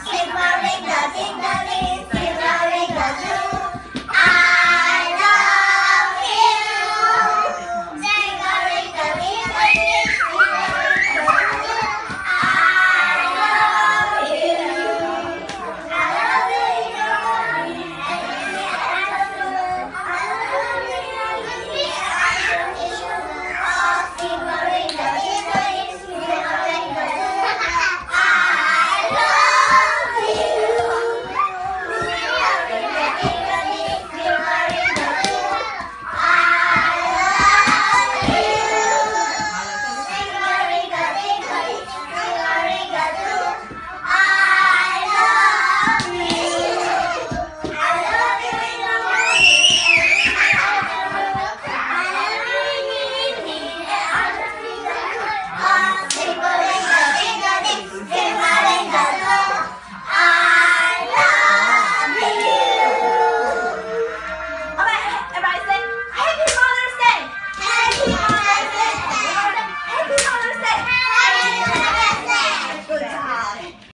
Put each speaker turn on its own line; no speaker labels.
Ding-a-ling-a,